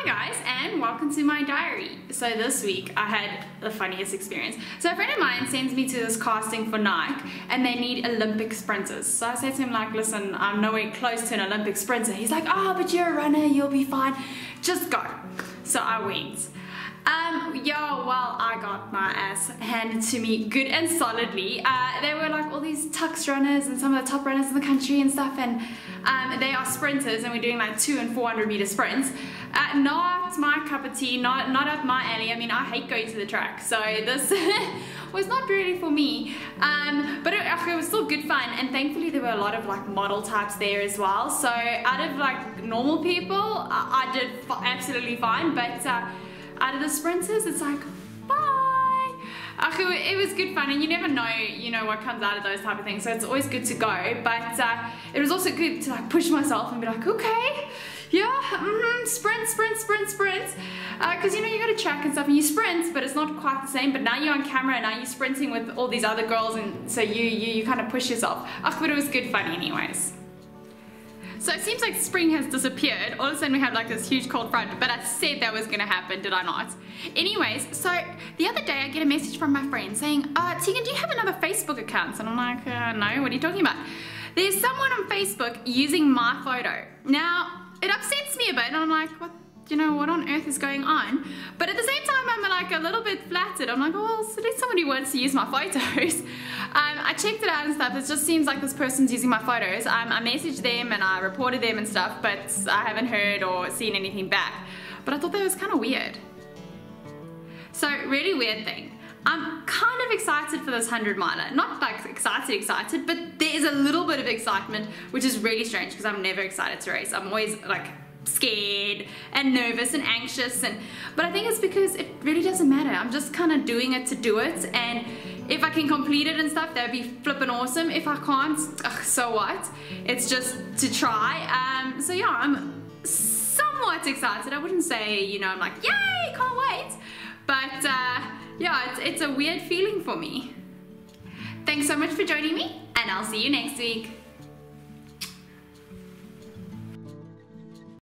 Hi guys and welcome to my diary. So this week I had the funniest experience. So a friend of mine sends me to this casting for Nike and they need Olympic sprinters. So I say to him like, listen, I'm nowhere close to an Olympic sprinter. He's like, oh, but you're a runner, you'll be fine. Just go. So I went. Um, yo, well, I got my handed to me good and solidly. Uh, they were like all these tux runners and some of the top runners in the country and stuff, and um, they are sprinters, and we're doing like two and 400 meter sprints. Uh, not my cup of tea, not, not up my alley. I mean, I hate going to the track, so this was not really for me. Um, but it, it, was still good fun, and thankfully there were a lot of like model types there as well. So out of like normal people, I, I did absolutely fine, but uh, out of the sprinters, it's like, bye. it was good fun and you never know, you know, what comes out of those type of things. So it's always good to go. But uh, it was also good to like push myself and be like, okay, yeah, mm -hmm, sprint, sprint, sprint, sprint. Because uh, you know, you got to track and stuff and you sprint, but it's not quite the same. But now you're on camera and now you're sprinting with all these other girls and so you, you, you kind of push yourself. Uh, but it was good fun anyways. So it seems like spring has disappeared. All of a sudden we have like this huge cold front, but I said that was gonna happen, did I not? Anyways, so the other day I get a message from my friend saying, uh, Tegan, do you have another Facebook account? And I'm like, uh, no, what are you talking about? There's someone on Facebook using my photo. Now, it upsets me a bit, and I'm like, what you know, what on earth is going on? But at the same time, I'm like a little bit flattered. I'm like, oh, well, so there's somebody who wants to use my photos. Um, I checked it out and stuff. It just seems like this person's using my photos. Um, I messaged them and I reported them and stuff, but I haven't heard or seen anything back. But I thought that was kind of weird. So, really weird thing. I'm kind of excited for this 100 miler. Not like excited, excited, but there's a little bit of excitement, which is really strange because I'm never excited to race. I'm always like scared and nervous and anxious and but I think it's because it really doesn't matter. I'm just kind of doing it to do it and if I can complete it and stuff that'd be flipping awesome. If I can't ugh, so what? It's just to try. Um, so yeah I'm somewhat excited. I wouldn't say you know I'm like yay can't wait. But uh, yeah it's, it's a weird feeling for me. Thanks so much for joining me and I'll see you next week